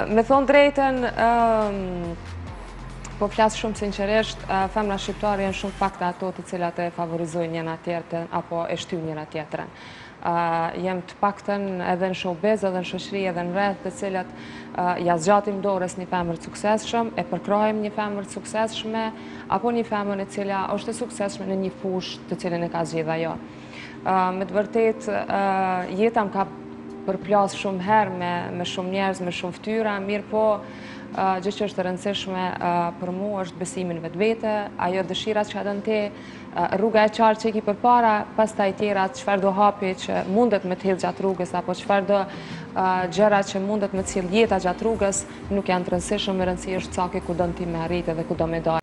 Me thënë drejtën, po flas shumë sinqerisht, femra shqiptare janë shumë pakta ato të cilat e favorizojnë njëra-tjetrën, apo e shtyjnë njëra-tjetrën. Jemi të paktën edhe në showbiz, edhe në shoqëri, edhe në rreth të cilat ia zgjatim dorën një femre të suksesshme, e përkrahim një femër të suksesshme, apo një femër e cila është e suksesshme në një fushë të cilën e ka zgjedh ajo. Me të vërtetë, jeta më ka përplas shumë herë me shumë njerëz, me shumë ftyra, mirëpo gjë që është e rëndësishme për mu është besimi në vetvete, ajo dëshira që e don ti, rruga e qartë që e ki përpara, pastaj tjera çfarëdo hapi që mundet me të hedhë gjatë rrugës, apo çfarëdo gjëra që mundet me t'sjellë jeta gjatë rrugës, nuk janë të rëndësishme, me rëndësi është caku ku don ti me arritë dhe ku do me dojë.